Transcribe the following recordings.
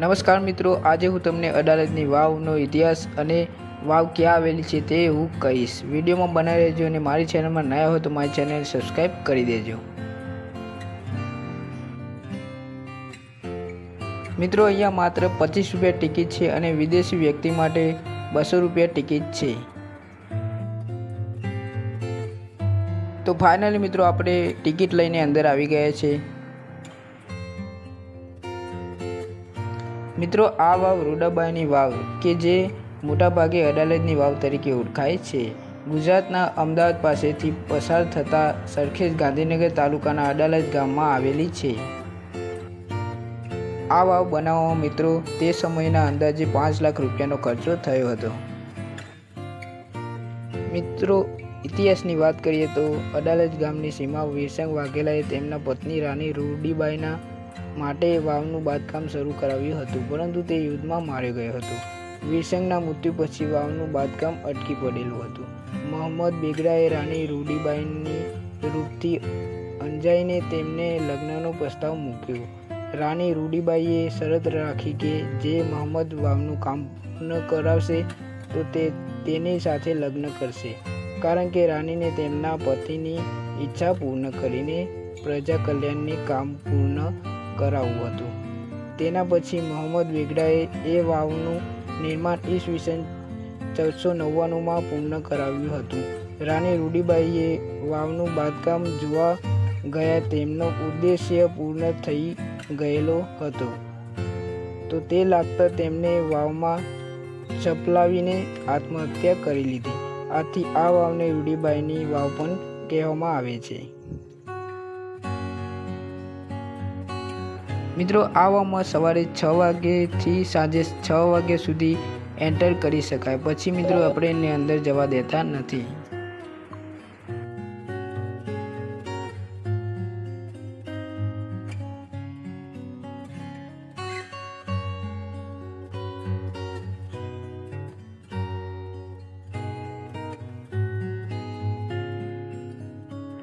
નમસ્કાર મિત્રો, આજે હું તમને અડાલજની વાવનો ઇતિહાસ અને વાવ ક્યાં આવેલી છે તે હું કહીશ. વિડીયોમાં બનાવી રહેજો અને મારી ચેનલમાં નયા હોય તો મારી ચેનલ સબસ્ક્રાઈબ કરી દેજો. મિત્રો, અહીંયા માત્ર પચીસ રૂપિયા ટિકિટ છે અને વિદેશી વ્યક્તિ માટે બસો રૂપિયા ટિકિટ છે. તો ફાઇનલી મિત્રો, આપણે ટિકિટ લઈને અંદર આવી ગયા છે. મિત્રો, આ વાવ રૂડાબાઈની વાવ કે જે મોટાભાગે અડાલજની વાવ તરીકે ઓળખાય છે. ગુજરાતના અમદાવાદ પાસેથી પસાર થતા સરખેજ ગાંધીનગર તાલુકાના અડાલજ ગામમાં આવેલી છે. આ વાવ બનાવવામાં મિત્રો, તે સમયના અંદાજે પાંચ લાખ રૂપિયાનો ખર્ચો થયો હતો. મિત્રો, ઇતિહાસની વાત કરીએ તો અડાલજ ગામની સીમા વીરસંગ વાઘેલાએ તેમના પત્ની રાણી રૂડીબાઈના માટે વાવનું બાંધકામ શરૂ કરાવ્યું હતું, પરંતુ તે યુદ્ધમાં માર્યો ગયો હતો. વીરસંગના મૃત્યુ પછી વાવનું બાંધકામ અટકી પડેલું હતું. મોહમ્મદ બેગડાએ રાણી રૂડીબાઈની રૂપથી અંજાઈને તેમને લગ્નનો પ્રસ્તાવ મૂક્યો. રાણી રૂડીબાઈએ શરત રાખી કે જે મોહમ્મદ વાવનું કામ પૂર્ણ કરાવશે, તો તે તેની સાથે લગ્ન કરશે. કારણ કે રાણીને તેમના પતિની ઈચ્છા પૂર્ણ કરીને પ્રજા કલ્યાણની કામ પૂર્ણ કરાવવું હતું. તેના પછી મોહમ્મદ બેગડાએ એ વાવનું નિર્માણ ઈસવીસન ચૌદસો નવ્વાણુંમાં પૂર્ણ કરાવ્યું હતું. રાણી રૂડીબાઈએ વાવનું બાંધકામ જોવા ગયા તેમનો ઉદ્દેશ્ય પૂર્ણ થઈ ગયેલો હતો. તો તે લાગતા તેમને વાવમાં ચપલાવીને આત્મહત્યા કરી લીધી. આથી આ વાવને રૂડીબાઈની વાવ પણ કહેવામાં આવે છે. મિત્રો, આ વાવમાં સવારે છ વાગ્યેથી સાંજે છ વાગ્યા સુધી એન્ટર કરી શકાય. પછી મિત્રો, આપણે એને અંદર જવા દેતા નથી.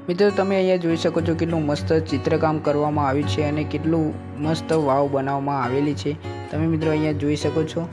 મિત્રો, તમે અહીંયા જોઈ શકો છો કેટલું મસ્ત ચિત્રકામ કરવામાં આવ્યું છે અને કેટલું મસ્ત વાવ બનાવવામાં આવેલી છે. તમે મિત્રો અહીંયા જોઈ શકો છો.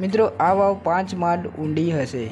મિત્રો આ વાવ પાંચ માળ ઊંડી હશે.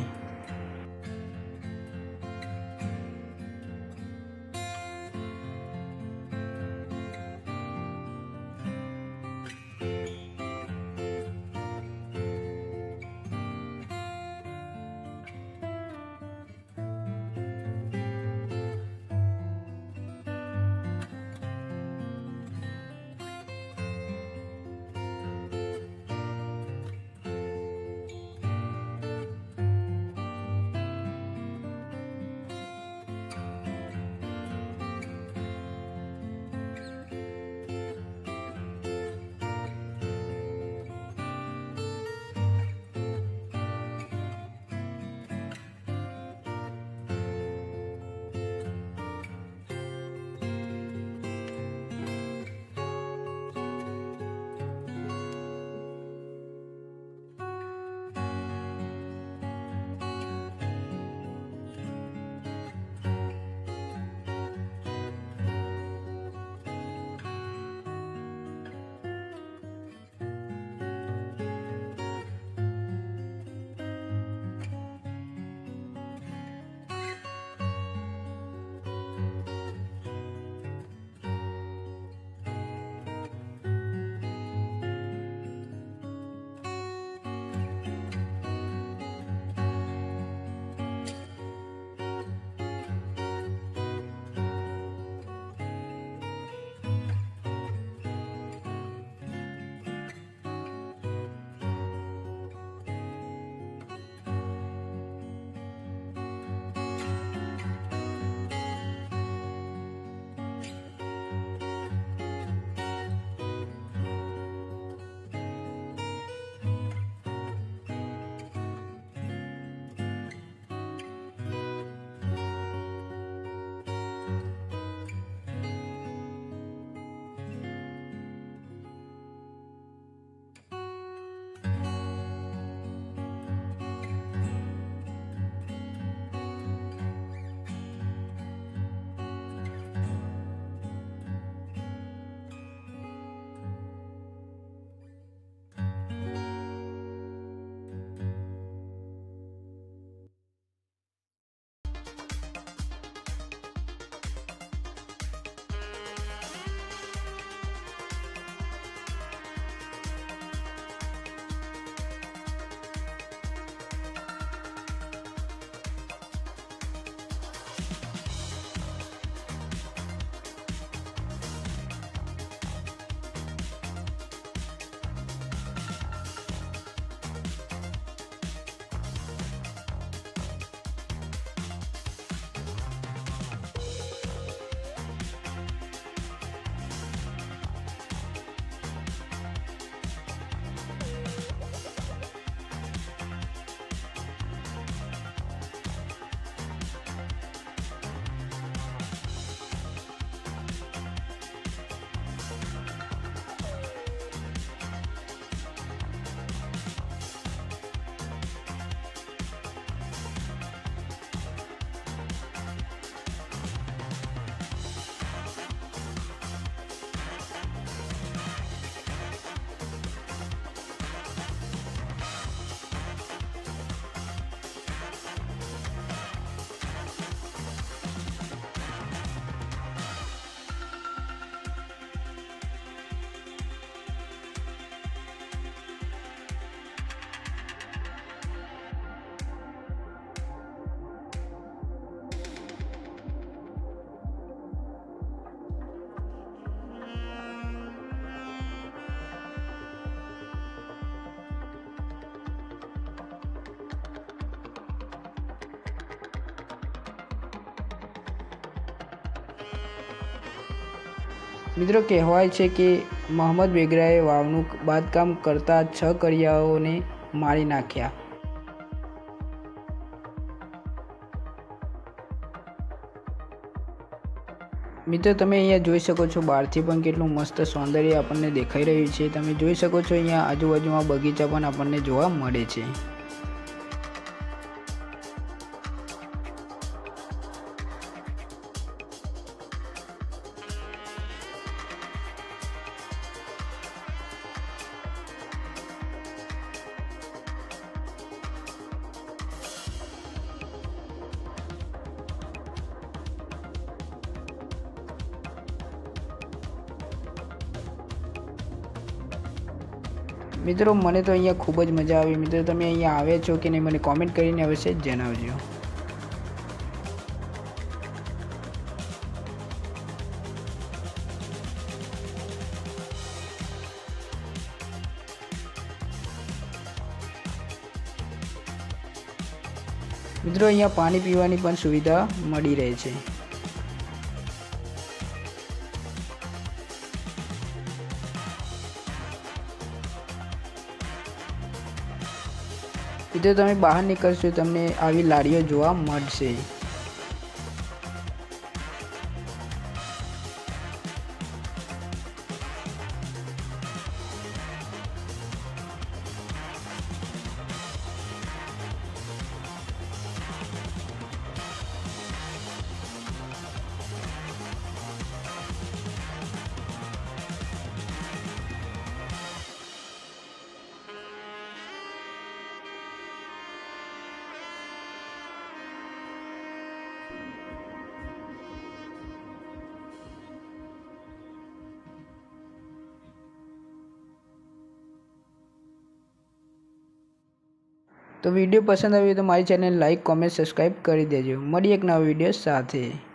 મિત્રો કહેવાય છે કે મોહમ્મદ બેગરાએ વાવનું બાંધકામ કરતા છ કરિયાઓને મારી નાખ્યા. મિત્રો તમે અહીંયા જોઈ શકો છો બહારથી પણ કેટલું મસ્ત સૌંદર્ય આપણને દેખાઈ રહ્યું છે. તમે જોઈ શકો છો અહીંયા આજુબાજુમાં બગીચા પણ આપણને જોવા મળે છે. મિત્રો, મને તો અહીંયા ખૂબ જ મજા આવી. મિત્રો, તમે અહીંયા આવ્યા છો કે નહીં, મને કોમેન્ટ કરીને અવશ્ય જણાવજો. મિત્રો, અહીંયા પાણી પીવાની પણ સુવિધા મળી રહે છે. મિત્રો તમે બહાર નીકળશો તમને આવી લારીઓ જોવા મળશે. તો વીડિયો પસંદ આવ્યો તો મારી ચેનલ લાઇક કોમેન્ટ, સબસ્ક્રાઈબ કરી દેજો. મળી એક નવા વીડિયો સાથે.